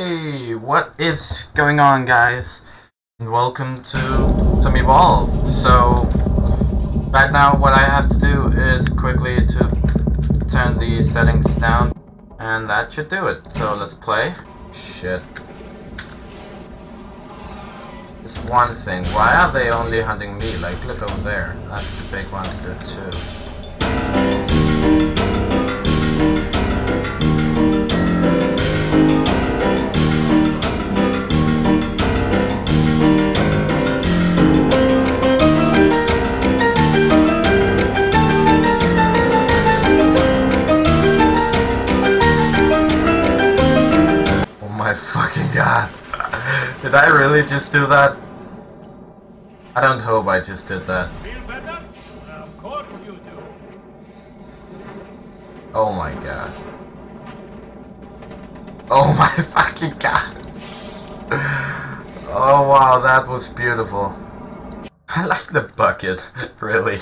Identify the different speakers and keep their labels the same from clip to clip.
Speaker 1: Hey, what is going on, guys? And welcome to some Evolve. So, right now, what I have to do is quickly to turn the settings down, and that should do it. So let's play. Shit. This one thing. Why are they only hunting me? Like, look over there. That's the big monster too. God. Did I really just do that? I don't hope I just did that.
Speaker 2: Feel better? Of course you do.
Speaker 1: Oh my god. Oh my fucking god. Oh wow, that was beautiful. I like the bucket, really.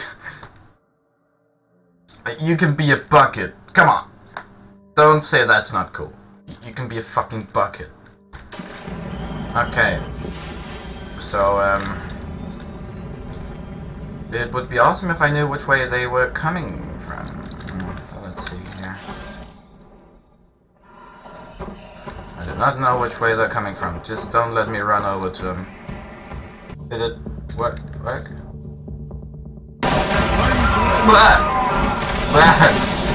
Speaker 1: You can be a bucket. Come on. Don't say that's not cool. You can be a fucking bucket. Okay. So, um... It would be awesome if I knew which way they were coming from. Mm, So let's see here. I do not know which way they're coming from. Just don't let me run over to them. Did it work? Work? Blah! Blah!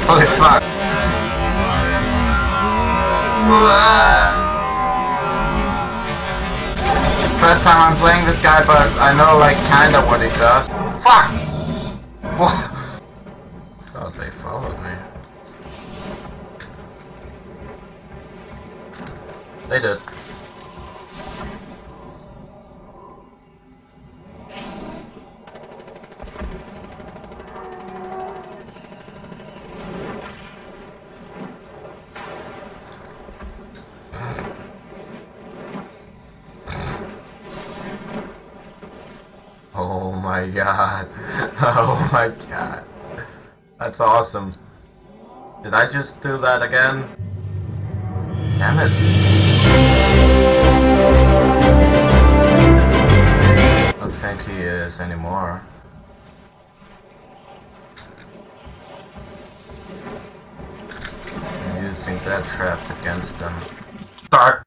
Speaker 1: Holy fuck! Time I'm playing this guy, but I know like kinda what he does. Fuck! What? Thought they followed me. They did. My god. Oh my god. That's awesome. Did I just do that again? Damn it. I don't think he is anymore. I'm using their traps against them. Start